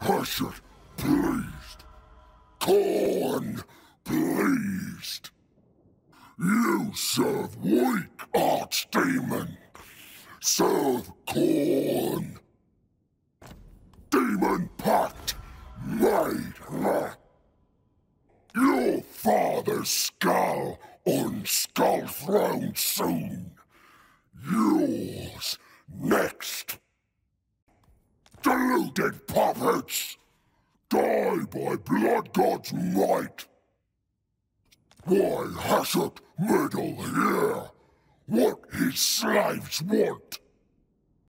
It, pleased. Khorne, pleased. You serve weak, archdemon. Serve Khorne. Demon pact made. Your father's skull on skull throne soon. Yours next. Deluded puppets! Die by blood god's might! Why Hashut meddle here? What his slaves want?